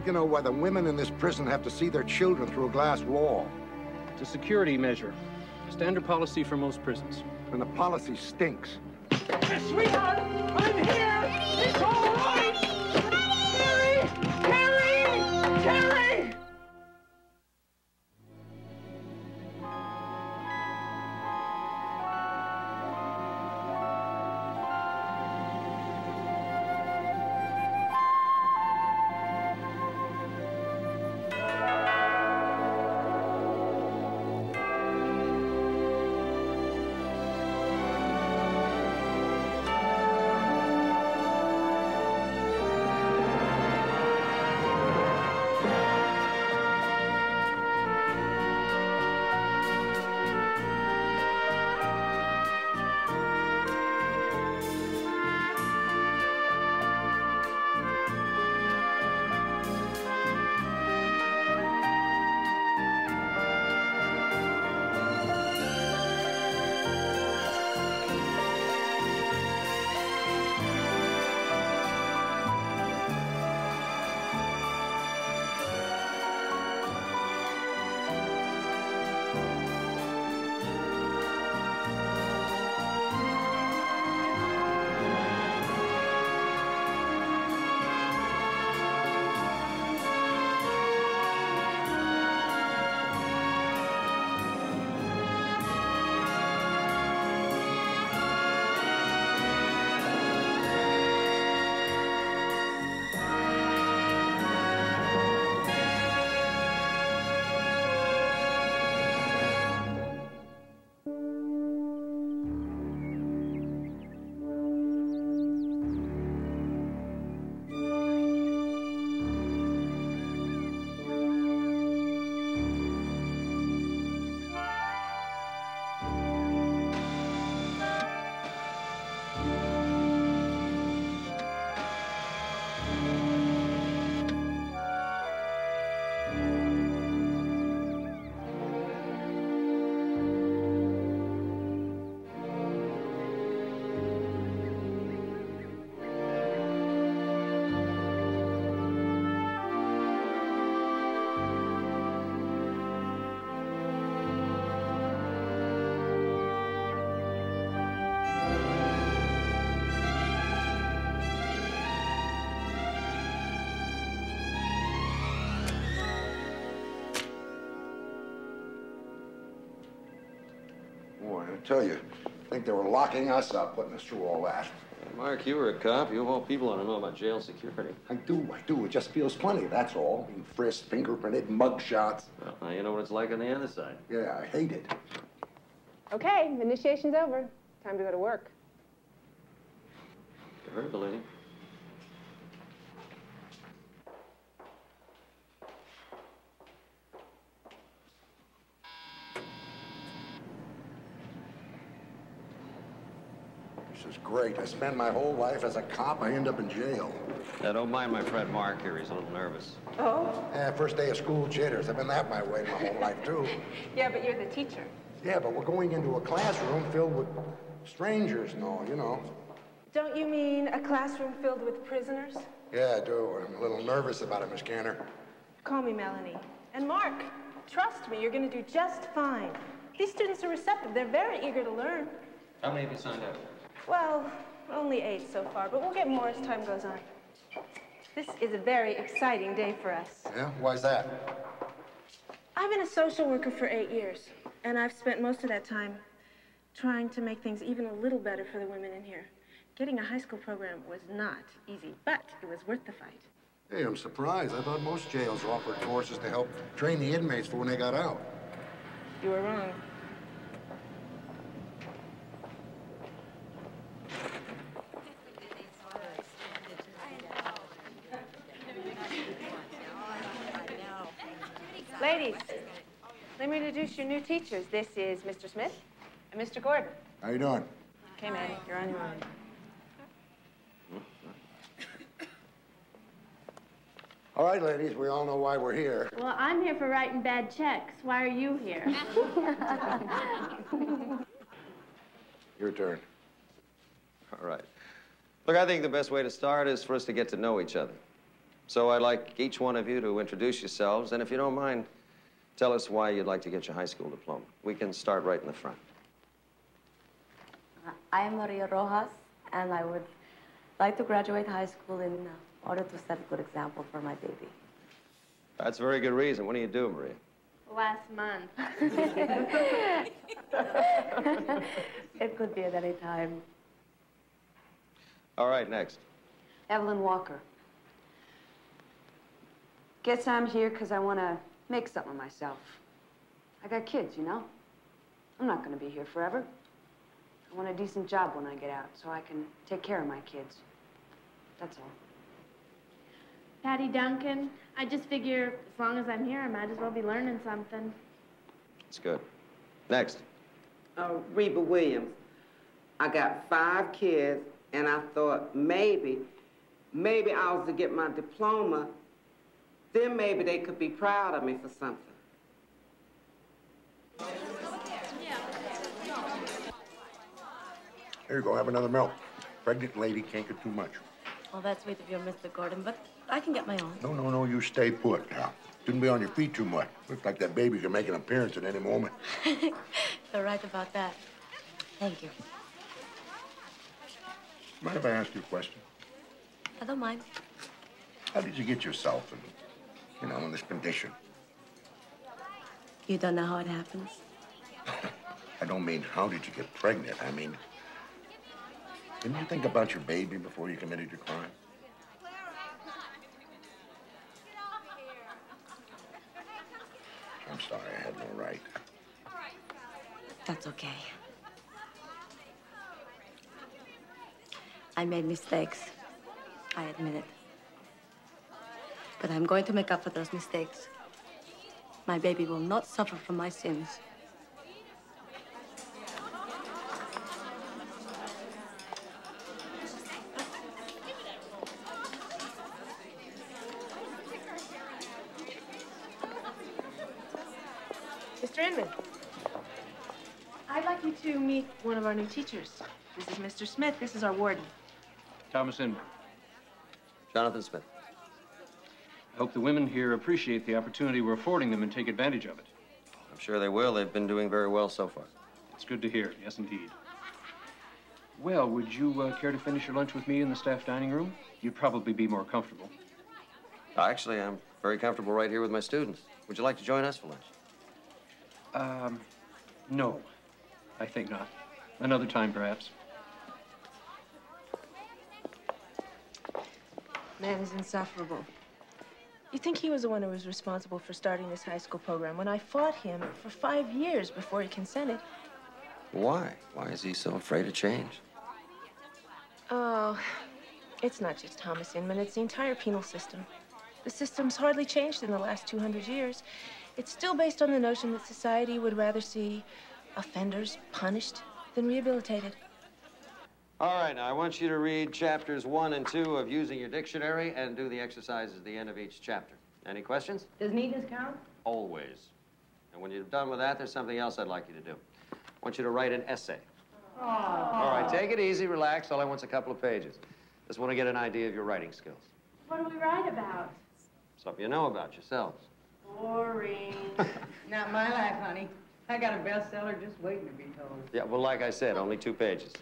It's you. Like to know why the women in this prison have to see their children through a glass wall. It's a security measure. Standard policy for most prisons. And the policy stinks. Sweetheart, I'm here. It's all right. Boy, I tell you, I think they were locking us up, putting us through all that. Mark, you were a cop. You of all people want to know about jail security. I do, I do. It just feels funny, that's all. Being frisked, fingerprinted, mug shots. Well, now you know what it's like on the other side. Yeah, I hate it. Okay, initiation's over. Time to go to work. You heard the lady. This is great. I spend my whole life as a cop. I end up in jail. Now, don't mind my friend Mark here. He's a little nervous. Oh? Yeah, first day of school jitters. I've been that my way my whole life, too. Yeah, but you're the teacher. Yeah, but we're going into a classroom filled with strangers and all, you know. Don't you mean a classroom filled with prisoners? Yeah, I do. I'm a little nervous about it, Miss Canner. Call me Melanie. And Mark, trust me, you're going to do just fine. These students are receptive. They're very eager to learn. How many have you signed up? Well, only eight so far, but we'll get more as time goes on. This is a very exciting day for us. Yeah? Why's that? I've been a social worker for eight years, and I've spent most of that time trying to make things even a little better for the women in here. Getting a high school program was not easy, but it was worth the fight. Hey, I'm surprised. I thought most jails offered courses to help train the inmates for when they got out. You were wrong. Ladies, let me introduce your new teachers. This is Mr. Smith and Mr. Gordon. How you doing? Okay, Maddie, you're on your own. All right, ladies, we all know why we're here. Well, I'm here for writing bad checks. Why are you here? Your turn. All right. Look, I think the best way to start is for us to get to know each other. So I'd like each one of you to introduce yourselves, and if you don't mind, tell us why you'd like to get your high school diploma. We can start right in the front. Uh, I am Maria Rojas, and I would like to graduate high school in uh, order to set a good example for my baby. That's a very good reason. What do you do, Maria? Last month. it could be at any time. All right, next. Evelyn Walker. Guess I'm here because I want to make something of myself. I got kids, you know? I'm not going to be here forever. I want a decent job when I get out so I can take care of my kids. That's all. Patty Duncan, I just figure as long as I'm here, I might as well be learning something. That's good. Next. Uh, Reba Williams. I got five kids, and I thought maybe, maybe I was to get my diploma, then maybe they could be proud of me for something. Here you go, have another milk. Pregnant lady can't get too much. Well, that's sweet of you, Mr. Gordon, but I can get my own. No, no, no, you stay put now. Shouldn't be on your feet too much. Looks like that baby can make an appearance at any moment. You're right about that. Thank you. Mind if I ask you a question? I don't mind. How did you get yourself in, you know, in this condition? You don't know how it happens? I don't mean how did you get pregnant. I mean, didn't you think about your baby before you committed your crime? I'm sorry, I had no right. That's okay. I made mistakes. I admit it. But I'm going to make up for those mistakes. My baby will not suffer from my sins. Mr. Inman, I'd like you to meet one of our new teachers. This is Mr. Smith. This is our warden. Thomas Inman. Jonathan Smith. I hope the women here appreciate the opportunity we're affording them and take advantage of it. I'm sure they will. They've been doing very well so far. It's good to hear. Yes, indeed. Well, would you uh, care to finish your lunch with me in the staff dining room? You'd probably be more comfortable. Actually, I'm very comfortable right here with my students. Would you like to join us for lunch? Um, no. I think not. Another time, perhaps. Man is insufferable. You think he was the one who was responsible for starting this high school program when I fought him for five years before he consented? Why? Why is he so afraid of change? Oh, it's not just Thomas Inman, it's the entire penal system. The system's hardly changed in the last 200 years. It's still based on the notion that society would rather see offenders punished than rehabilitated. All right, now I want you to read chapters one and two of Using Your Dictionary and do the exercises at the end of each chapter. Any questions? Does neatness count? Always. And when you're done with that, there's something else I'd like you to do. I want you to write an essay. All right, take it easy, relax. All I want's a couple of pages. Just want to get an idea of your writing skills. What do we write about? Something you know about yourselves. Boring. Not my life, honey. I got a bestseller just waiting to be told. Yeah, well, like I said, only two pages.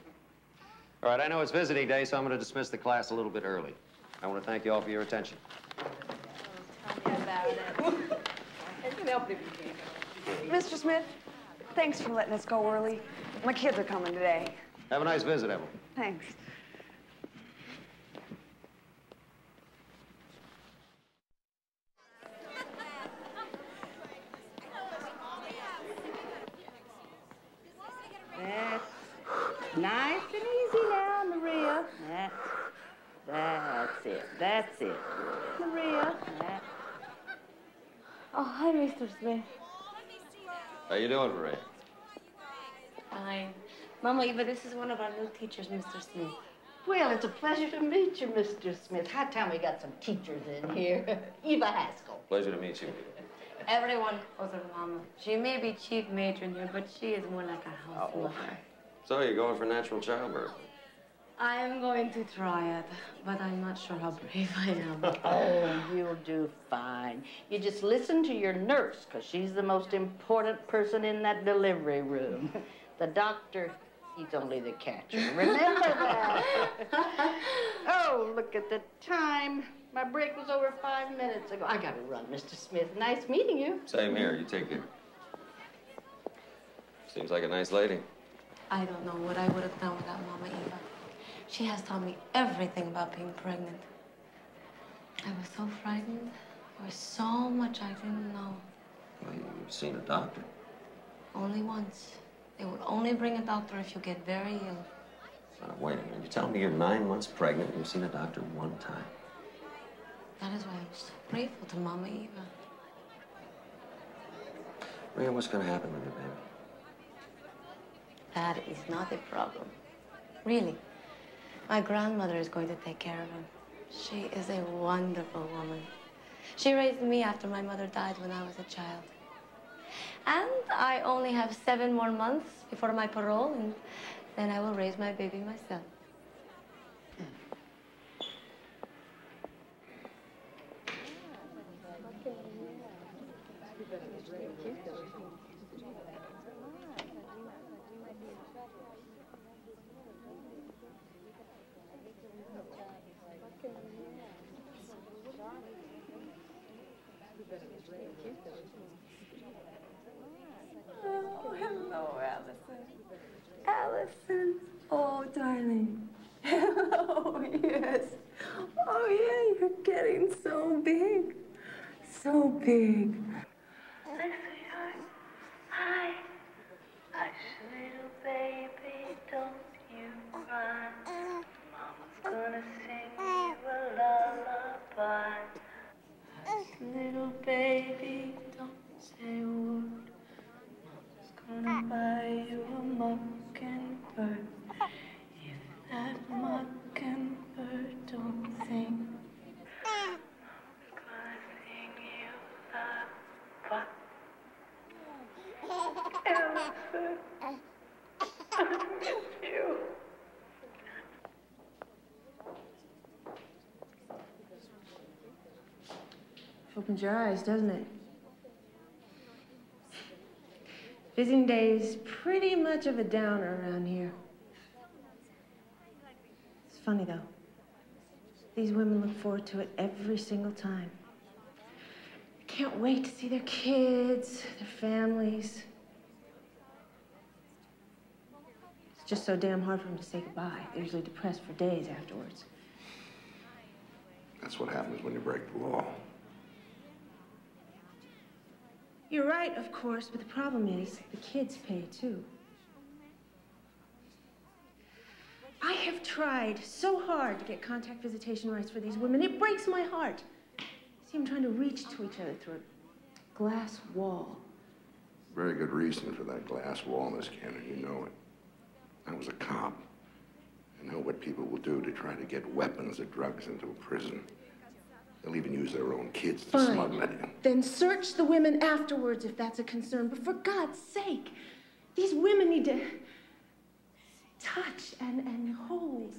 All right, I know it's visiting day, so I'm going to dismiss the class a little bit early. I want to thank you all for your attention. Tell me about it. You can help if. Mr. Smith, thanks for letting us go early. My kids are coming today. Have a nice visit, Evelyn. Thanks. That's nice and easy now, Maria. That's, that's it. That's it. Maria. That. Oh, hi, Mr. Smith. How you doing, Maria? Fine. Mama, Eva, this is one of our new teachers, Mr. Smith. Well, it's a pleasure to meet you, Mr. Smith. High time we got some teachers in here. Eva Haskell. Pleasure to meet you. Everyone calls her Mama. She may be chief matron here, but she is more like a house Oh. So you're going for natural childbirth? I am going to try it, but I'm not sure how brave I am. Oh, you'll do fine. You just listen to your nurse, because she's the most important person in that delivery room. The doctor, he's only the catcher. Remember that? oh, look at the time. My break was over five minutes ago. I gotta run, Mr. Smith. Nice meeting you. Same here. You take care. Seems like a nice lady. I don't know what I would have done without Mama Eva. She has taught me everything about being pregnant. I was so frightened. There was so much I didn't know. Well, you've seen a doctor. Only once. They will only bring a doctor if you get very ill. Uh, wait a minute. You tell me you're nine months pregnant and you've seen a doctor one time. That is why I'm so grateful to Mama Eva. Maria, what's going to happen with your baby? That is not a problem. Really. My grandmother is going to take care of him. She is a wonderful woman. She raised me after my mother died when I was a child. And I only have seven more months before my parole, and then I will raise my baby myself. Oh, hello, Allison. Allison. Oh, darling. Oh, yes. Oh, yeah, you're getting so big. So big. Hi. Hush, little baby, don't you cry. Mama's gonna sing you a lullaby. Hush, little baby, don't say a word. Mama's gonna buy you a mockingbird. If that mockingbird don't sing, Mama's gonna sing you a. Elsa, I miss you. Opens your eyes, doesn't it? Visiting day is pretty much of a downer around here. Funny, though. These women look forward to it every single time. Can't wait to see their kids, their families. It's just so damn hard for them to say goodbye. They're usually depressed for days afterwards. That's what happens when you break the law. You're right, of course, but the problem is the kids pay too. I have tried so hard to get contact visitation rights for these women. It breaks my heart. See them trying to reach to each other through a glass wall. Very good reason for that glass wall, Miss Cannon. You know it. I was a cop. I know what people will do to try to get weapons or drugs into a prison. They'll even use their own kids to Fine. smuggle it in. Then search the women afterwards if that's a concern. But for God's sake, these women need to touch and, and hold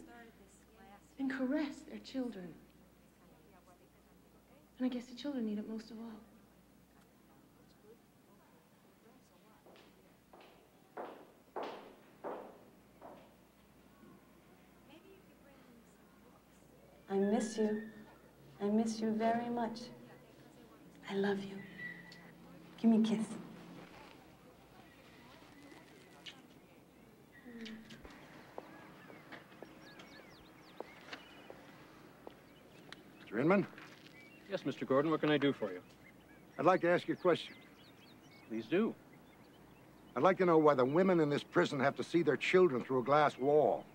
and caress their children. And I guess the children need it most of all. I miss you. I miss you very much. I love you. Give me a kiss. Mr. Inman, Yes, Mr. Gordon, what can I do for you? I'd like to ask you a question. Please do. I'd like to know why the women in this prison have to see their children through a glass wall.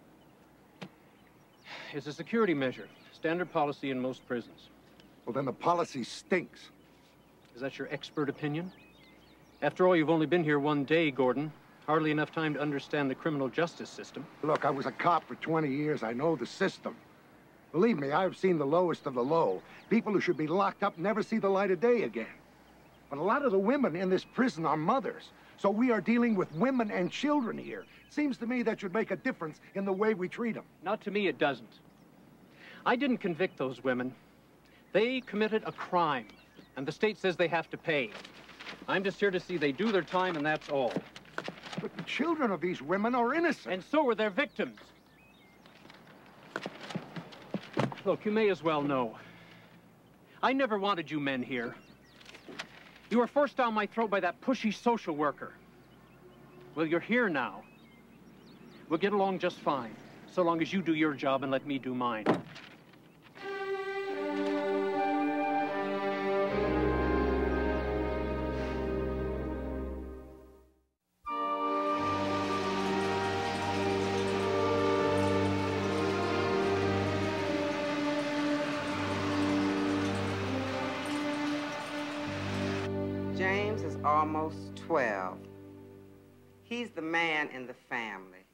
It's a security measure, standard policy in most prisons. Well, then the policy stinks. Is that your expert opinion? After all, you've only been here one day, Gordon. Hardly enough time to understand the criminal justice system. Look, I was a cop for 20 years. I know the system. Believe me, I've seen the lowest of the low. People who should be locked up never see the light of day again. But a lot of the women in this prison are mothers. So we are dealing with women and children here. Seems to me that should make a difference in the way we treat them. Not to me, it doesn't. I didn't convict those women. They committed a crime, and the state says they have to pay. I'm just here to see they do their time, and that's all. But the children of these women are innocent. And so are their victims. Look, you may as well know. I never wanted you men here. You were forced down my throat by that pushy social worker. Well, you're here now. We'll get along just fine, so long as you do your job and let me do mine. The man in the family.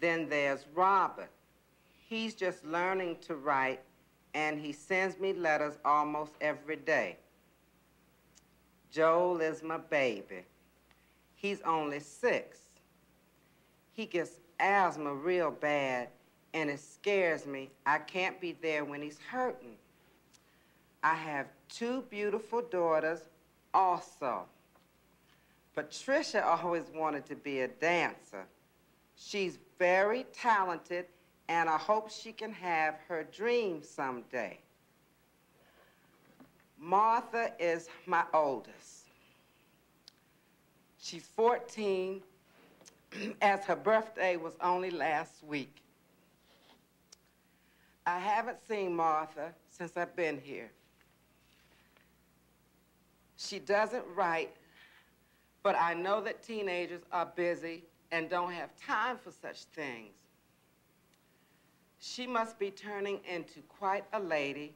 Then there's Robert. He's just learning to write, and he sends me letters almost every day. Joel is my baby. He's only six. He gets asthma real bad, and it scares me. I can't be there when he's hurting. I have two beautiful daughters also. Patricia always wanted to be a dancer. She's very talented, and I hope she can have her dream someday. Martha is my oldest. She's 14, as her birthday was only last week. I haven't seen Martha since I've been here. She doesn't write, but I know that teenagers are busy and don't have time for such things. She must be turning into quite a lady,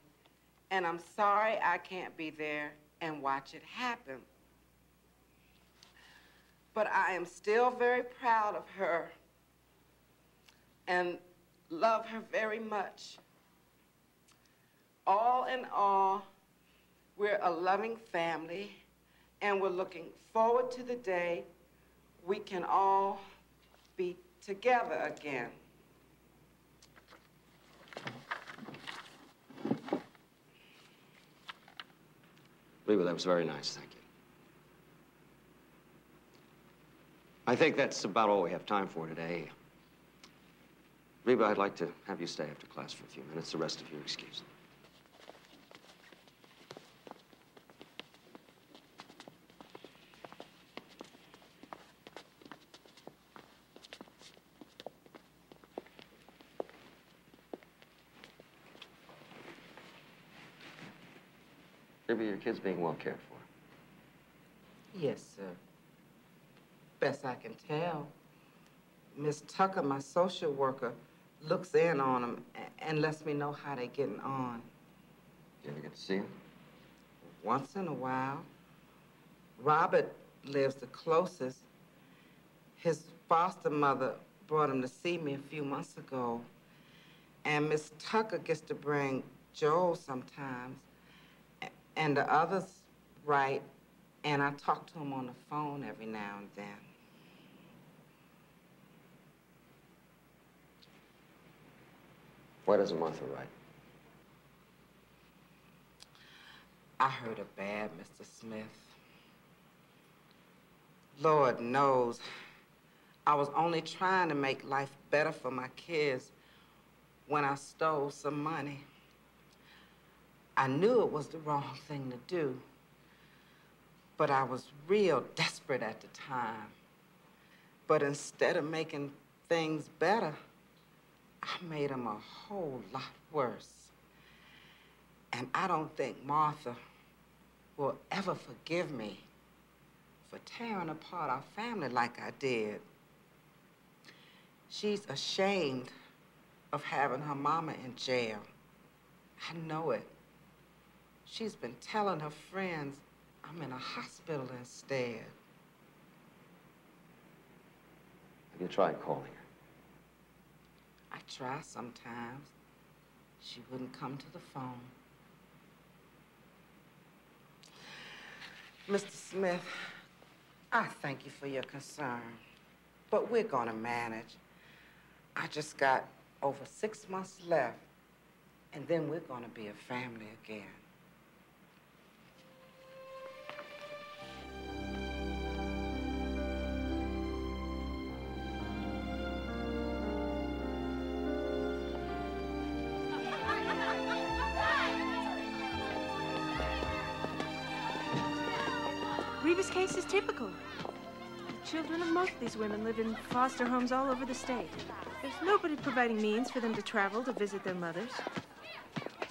and I'm sorry I can't be there and watch it happen. But I am still very proud of her and love her very much. All in all, we're a loving family, and we're looking forward to the day we can all be together again. Reba, that was very nice, thank you. I think that's about all we have time for today. Reba, I'd like to have you stay after class for a few minutes. The rest of you excuse excused. Reba, your kid's being well cared for. Yes, sir. Best I can tell. Miss Tucker, my social worker, looks in on them and lets me know how they're getting on. You ever get to see them? Once in a while. Robert lives the closest. His foster mother brought him to see me a few months ago. And Miss Tucker gets to bring Joel sometimes. A- And the others write, and I talk to him on the phone every now and then. Why doesn't Martha write? I heard her bad, Mr. Smith. Lord knows, I was only trying to make life better for my kids when I stole some money. I knew it was the wrong thing to do, but I was real desperate at the time. But instead of making things better, I made them a whole lot worse. And I don't think Martha will ever forgive me for tearing apart our family like I did. She's ashamed of having her mama in jail. I know it. She's been telling her friends I'm in a hospital instead. Have you tried calling her? I try sometimes. She wouldn't come to the phone. Mr. Smith, I thank you for your concern. but we're gonna manage. I just got over six months left, and then we're gonna be a family again. These women live in foster homes all over the state. There's nobody providing means for them to travel to visit their mothers.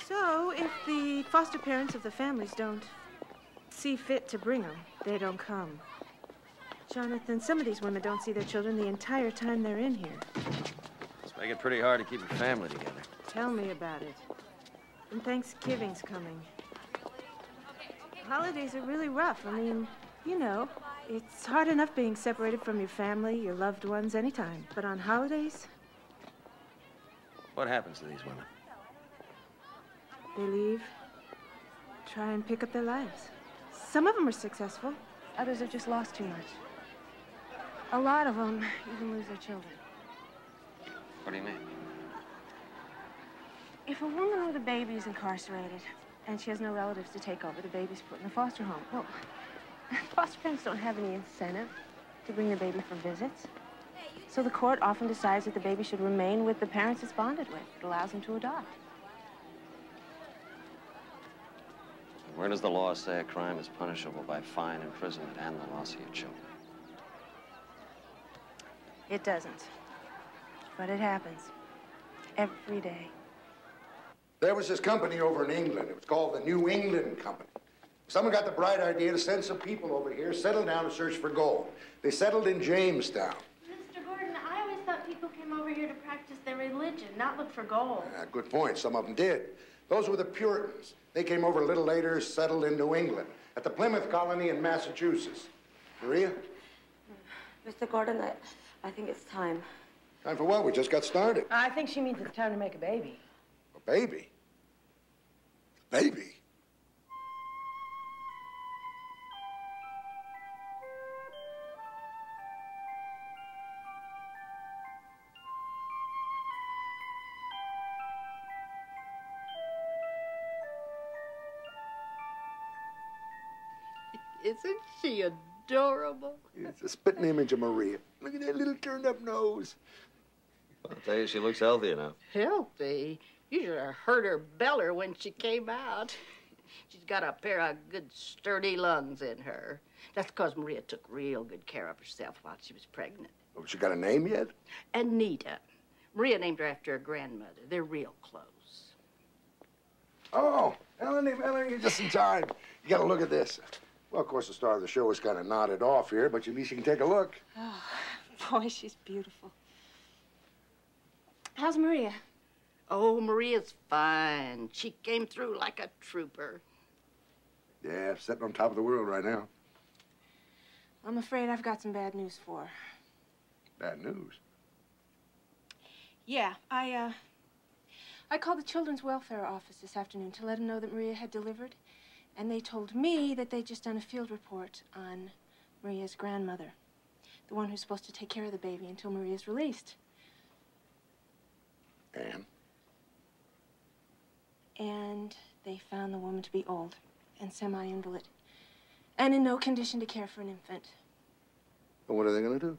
So, if the foster parents of the families don't see fit to bring them, they don't come. Jonathan, some of these women don't see their children the entire time they're in here. It's making it pretty hard to keep a family together. Tell me about it. And Thanksgiving's coming. Holidays are really rough. I mean, you know, it's hard enough being separated from your family, your loved ones, anytime. But on holidays, What happens to these women? they leave, try and pick up their lives. Some of them are successful, others have just lost too much. A lot of them even lose their children. What do you mean? If a woman with a baby is incarcerated and she has no relatives to take over, the baby's put in a foster home. Well, foster parents don't have any incentive to bring the baby for visits. So the court often decides that the baby should remain with the parents it's bonded with. It allows them to adopt. Where does the law say a crime is punishable by fine, imprisonment, and the loss of your children? It doesn't. But it happens. Every day. There was this company over in England. It was called the New England Company. Someone got the bright idea to send some people over here, settle down and search for gold. They settled in Jamestown. Mr. Gordon, I always thought people came over here to practice their religion, not look for gold. Ah, good point. Some of them did. Those were the Puritans. They came over a little later, settled in New England, at the Plymouth colony in Massachusetts. Maria? Mr. Gordon, I, I think it's time. Time for what? We just got started. I think she means it's time to make a baby. A baby? A baby? Isn't she adorable? It's a spitting image of Maria. Look at that little turned up nose. I'll tell you, she looks healthy enough. Healthy. You should have heard her beller when she came out. She's got a pair of good, sturdy lungs in her. That's because Maria took real good care of herself while she was pregnant. Oh, she got a name yet? Anita. Maria named her after her grandmother. They're real close. Oh, Melanie, Melanie, you're just in time. You gotta look at this. Well, of course, the star of the show is kind of nodded off here, but at least you can take a look. Oh, boy, she's beautiful. How's Maria? Oh, Maria's fine. She came through like a trooper. Yeah, sitting on top of the world right now. I'm afraid I've got some bad news for her. Bad news. Yeah, I, uh, I called the Children's Welfare Office this afternoon to let them know that Maria had delivered. And they told me that they'd just done a field report on Maria's grandmother, the one who's supposed to take care of the baby until Maria's released. And? And they found the woman to be old and semi-invalid and in no condition to care for an infant. Well, what are they gonna do?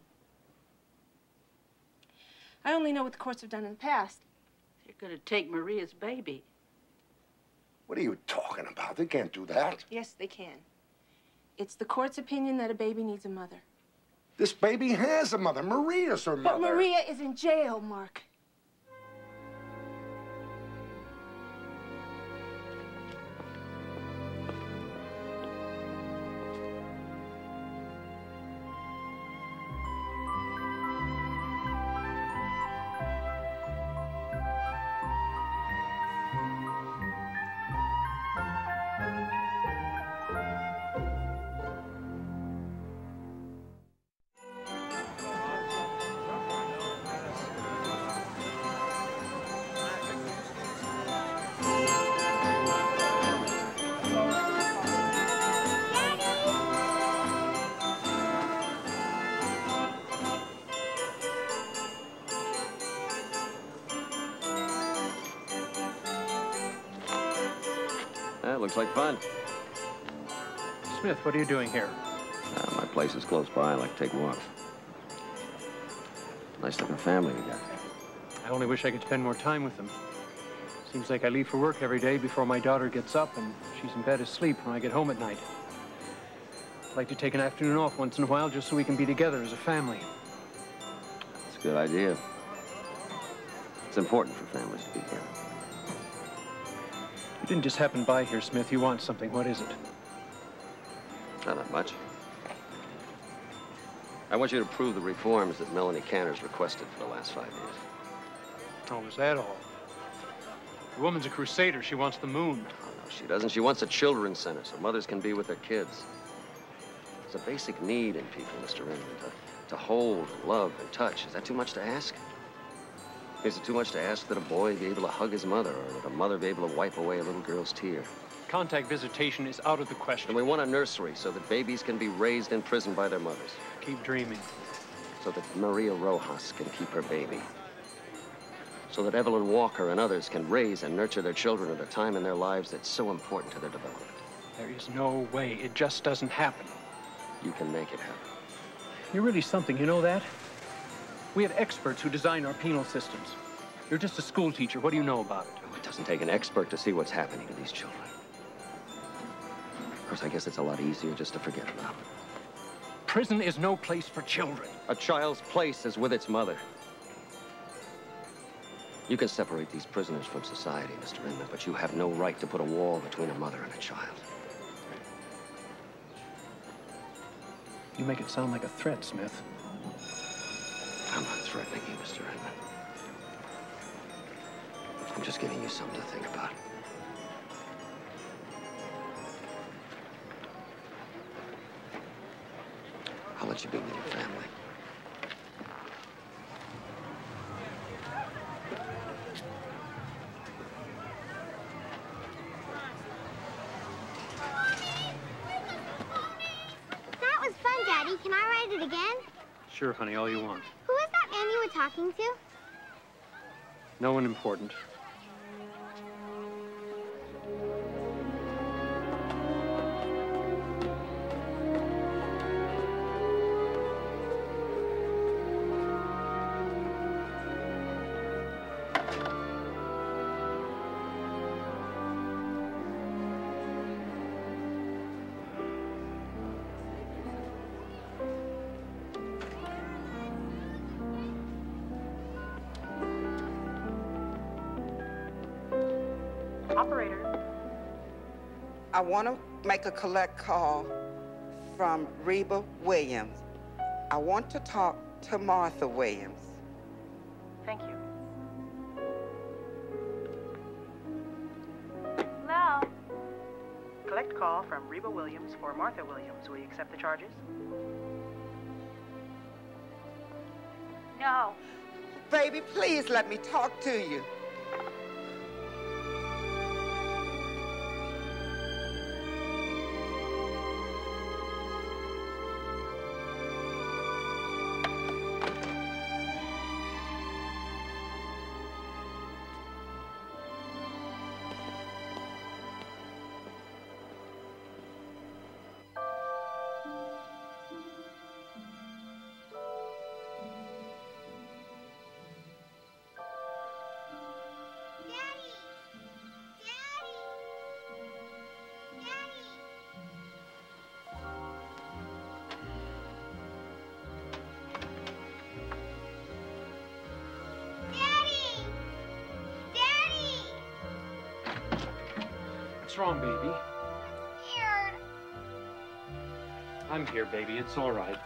I only know what the courts have done in the past. They're going to take Maria's baby. What are you talking about? They can't do that. Yes, they can. It's the court's opinion that a baby needs a mother. This baby has a mother. Maria's her mother. But Maria is in jail, Mark. What are you doing here? Uh, my place is close by. I like to take walks. Nice looking family you got. I only wish I could spend more time with them. Seems like I leave for work every day before my daughter gets up and she's in bed asleep when I get home at night. I'd like to take an afternoon off once in a while just so we can be together as a family. That's a good idea. It's important for families to be together. You didn't just happen by here, Smith. You want something. What is it? Not that much. I want you to prove the reforms that Melanie Cantor's requested for the last five years. Oh, is that all? The woman's a crusader. She wants the moon. Oh, no, she doesn't. She wants a children's center so mothers can be with their kids. It's a basic need in people, Mr. Inman, to, to hold, and love, and touch. Is that too much to ask? Is it too much to ask that a boy be able to hug his mother, or that a mother be able to wipe away a little girl's tear? Contact visitation is out of the question. And we want a nursery so that babies can be raised in prison by their mothers. Keep dreaming. So that Maria Rojas can keep her baby. So that Evelyn Walker and others can raise and nurture their children at a time in their lives that's so important to their development. There is no way. It just doesn't happen. You can make it happen. You're really something, you know that? We have experts who design our penal systems. You're just a school teacher. What do you know about it? Oh, it doesn't take an expert to see what's happening to these children. Of course, I guess it's a lot easier just to forget about it. Prison is no place for children. A child's place is with its mother. You can separate these prisoners from society, Mr. Inman, but you have no right to put a wall between a mother and a child. You make it sound like a threat, Smith. I'm not threatening you, Mr. Inman. I'm just giving you something to think about. I'll let you be with your family. That was fun, Daddy. Can I ride it again? Sure, honey, all you want. Who was that man you were talking to? No one important. I want to make a collect call from Reba Williams. I want to talk to Martha Williams. Thank you. Hello? Collect call from Reba Williams for Martha Williams. Will you accept the charges? No. Baby, please let me talk to you. Wrong, baby? I'm here, baby. It's all right.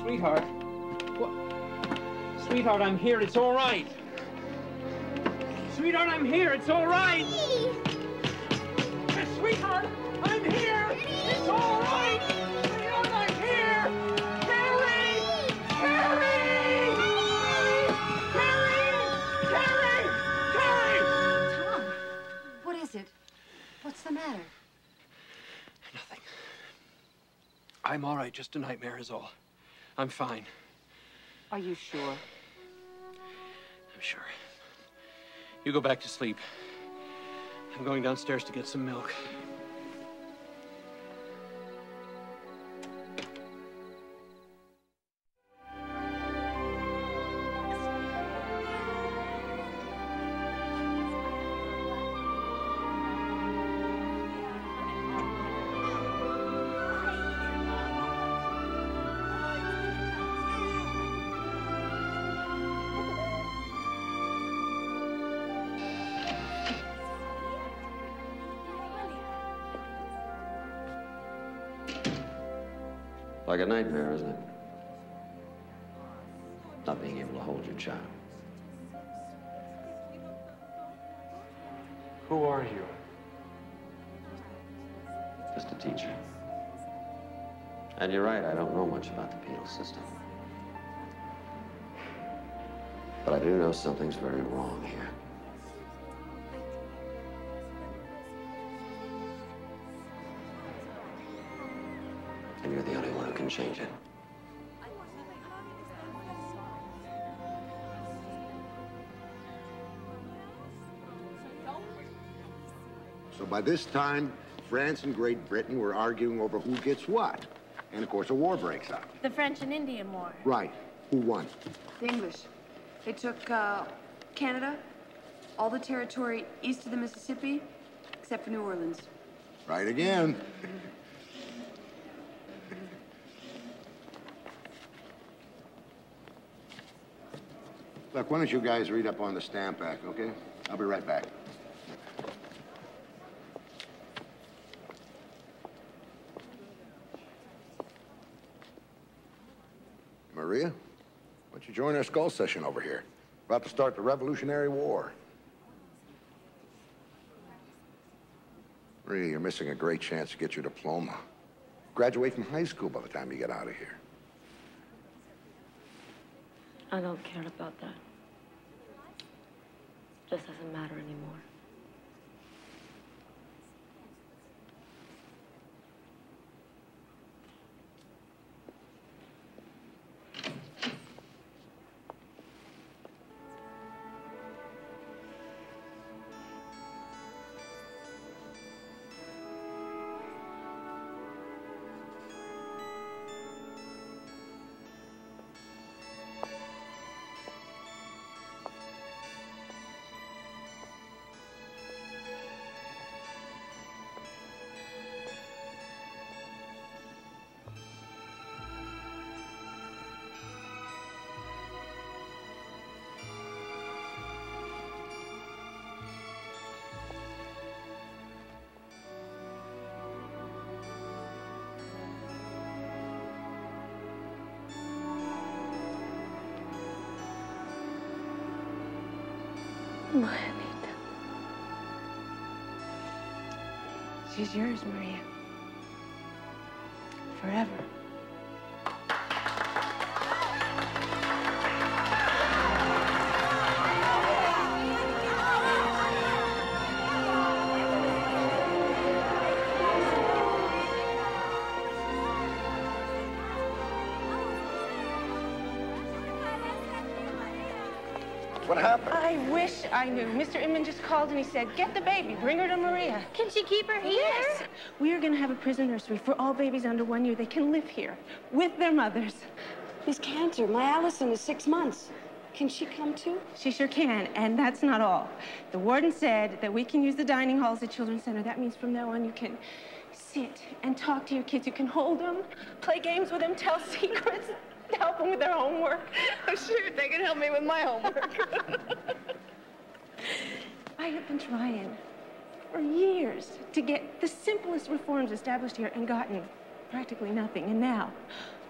Sweetheart. What? Sweetheart, I'm here. It's all right. Sweetheart, I'm here. It's all right. Sweetheart, I'm here. It's all right. I'm all right. Just a nightmare is all. I'm fine. Are you sure? I'm sure. You go back to sleep. I'm going downstairs to get some milk. A nightmare, isn't it? Not being able to hold your child. Who are you? Just a teacher. And you're right, I don't know much about the penal system. But I do know something's very wrong here. Change it. So by this time, France and Great Britain were arguing over who gets what. And of course, a war breaks out. The French and Indian War. Right. Who won? The English. They took uh, Canada, all the territory east of the Mississippi, except for New Orleans. Right again. Look, why don't you guys read up on the Stamp Act, okay? I'll be right back. Maria, why don't you join our skull session over here? About to start the Revolutionary War. Maria, you're missing a great chance to get your diploma. Graduate from high school by the time you get out of here. I don't care about that. Just doesn't matter anymore. She's yours, Maria. What happened? I wish I knew. Mr. Inman just called and he said, get the baby, bring her to Maria. Can she keep her here? Yes. We are going to have a prison nursery for all babies under one year. They can live here with their mothers. Miss Cantor, my Allison is six months. Can she come too? She sure can, and that's not all. The warden said that we can use the dining halls at Children's Center. That means from now on you can sit and talk to your kids. You can hold them, play games with them, tell secrets, help them with their homework. Oh, shoot, they can help me with my homework. I have been trying for years to get the simplest reforms established here and gotten practically nothing. And now,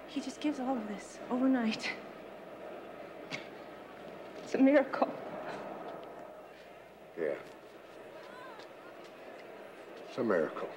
he just gives all of this overnight. It's a miracle. Yeah. It's a miracle.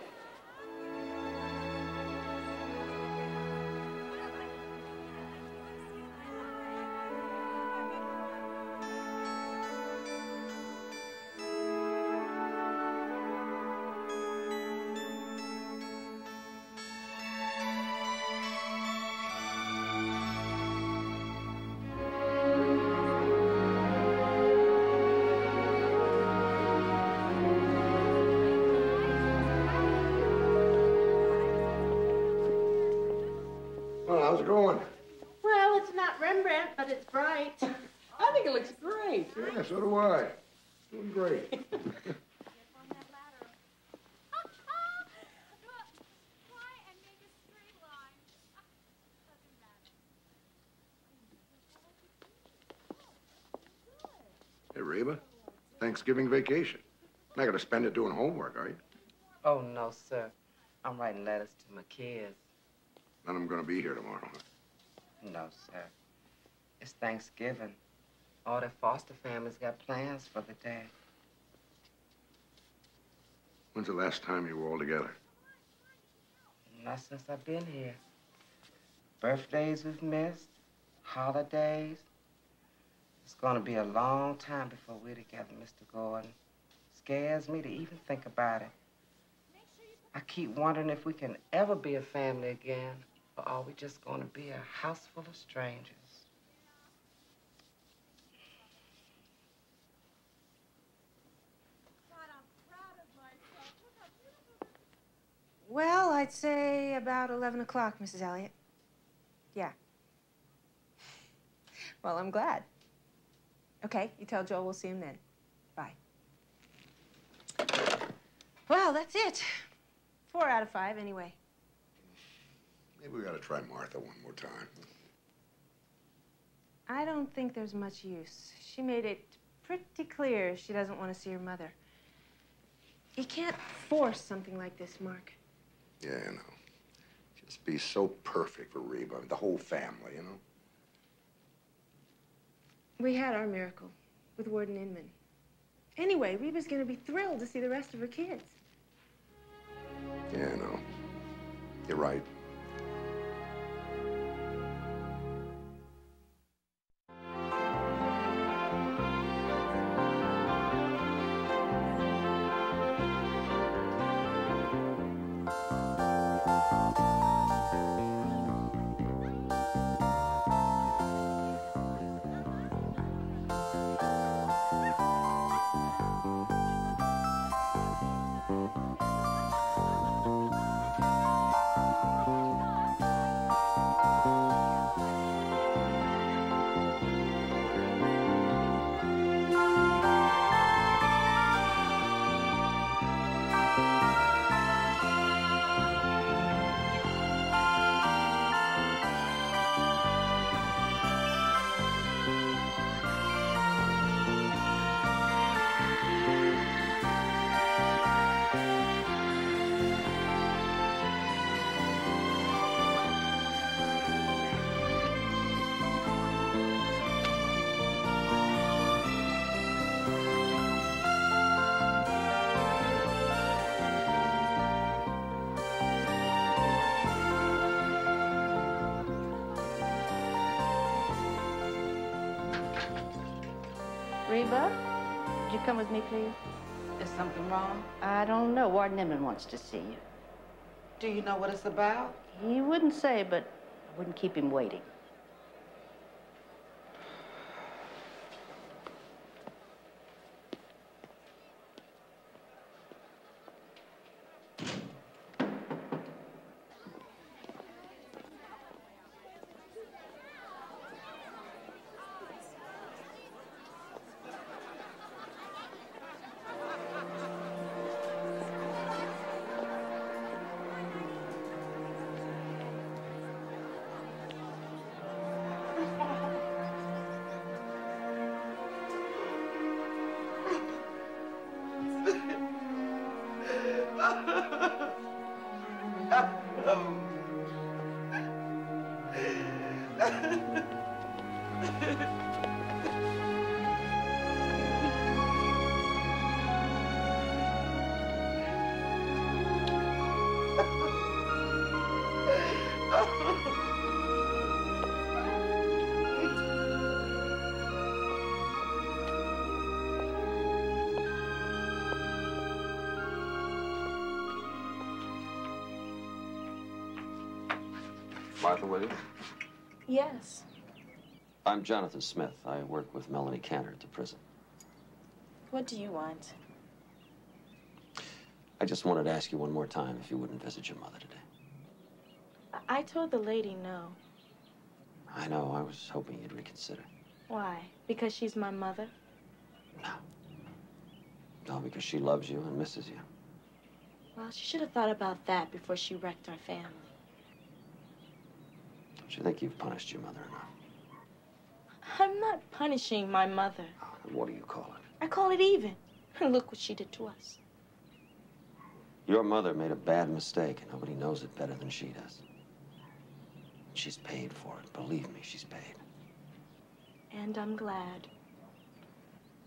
How's it going? Well, it's not Rembrandt, but it's bright. I think it looks great. Yeah, so do I. Doing great. Hey, Reba, Thanksgiving vacation. Not gonna spend it doing homework, are you? Oh, no, sir. I'm writing letters to my kids. None of them gonna be here tomorrow. No, sir. It's Thanksgiving. All the foster families got plans for the day. When's the last time you were all together? Not since I've been here. Birthdays we've missed, holidays. It's gonna be a long time before we're together, Mr. Gordon. Scares me to even think about it. I keep wondering if we can ever be a family again, or are we just gonna be a house full of strangers? Well, I'd say about 11 o'clock, Mrs. Elliot. Yeah. Well, I'm glad. Okay, you tell Joel we'll see him then. Bye. Well, that's it. Four out of five, anyway. Maybe we gotta try Martha one more time. I don't think there's much use. She made it pretty clear she doesn't want to see her mother. You can't force something like this, Mark. Yeah, I know. Just be so perfect for Reba, the whole family, you know? We had our miracle with Warden Inman. Anyway, Reba's gonna be thrilled to see the rest of her kids. Yeah, I know. You're right. Reba, would you come with me, please? Is something wrong? I don't know. Warden Inman wants to see you. Do you know what it's about? He wouldn't say, but I wouldn't keep him waiting. Martha Williams? Yes. I'm Jonathan Smith. I work with Melanie Cantor at the prison. What do you want? I just wanted to ask you one more time if you wouldn't visit your mother today. I- I told the lady no. I know. I was hoping you'd reconsider. Why? Because she's my mother? No. No, because she loves you and misses you. Well, she should have thought about that before she wrecked our family. Don't you think you've punished your mother enough? I'm not punishing my mother. Ah, what do you call it? I call it even. And look what she did to us. Your mother made a bad mistake, and nobody knows it better than she does. She's paid for it. Believe me, she's paid. And I'm glad.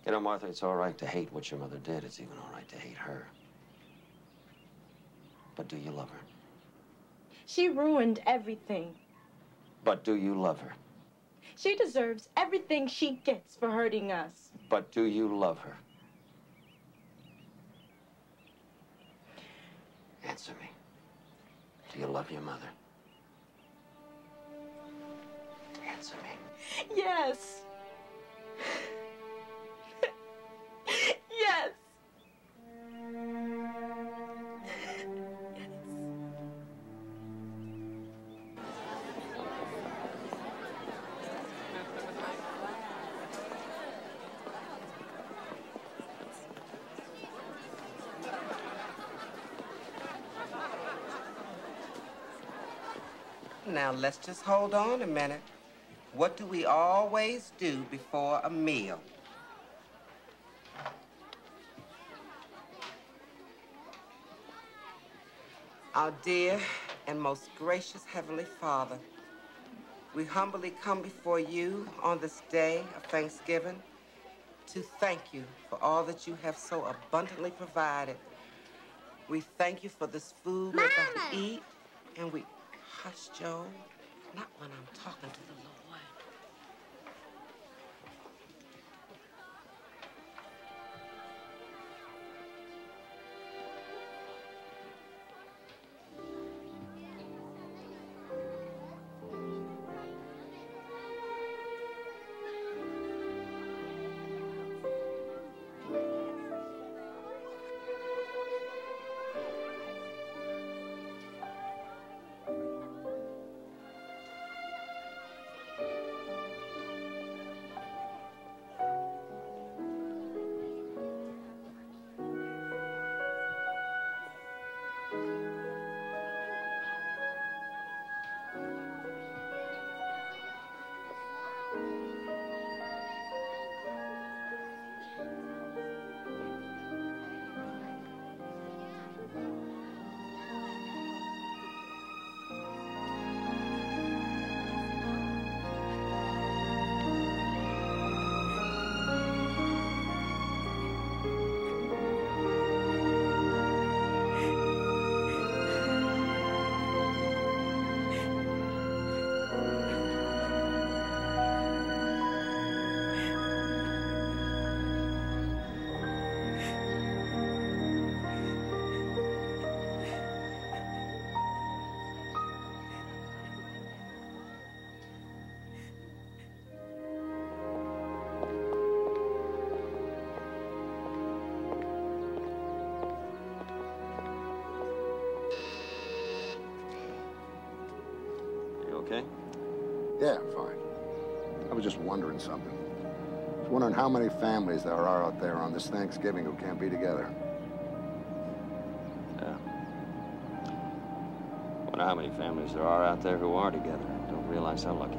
You know, Martha, it's all right to hate what your mother did. It's even all right to hate her. But do you love her? She ruined everything. But do you love her? She deserves everything she gets for hurting us. But do you love her? Answer me. Do you love your mother? Answer me. Yes. Let's just hold on a minute. What do we always do before a meal? Our dear and most gracious Heavenly Father, we humbly come before you on this day of Thanksgiving to thank you for all that you have so abundantly provided. We thank you for this food we're about to eat, and we hush, Joe, not when I'm talking to the Lord. Something. I was wondering how many families there are out there on this Thanksgiving who can't be together. Yeah. Wonder how many families there are out there who are together don't realize how lucky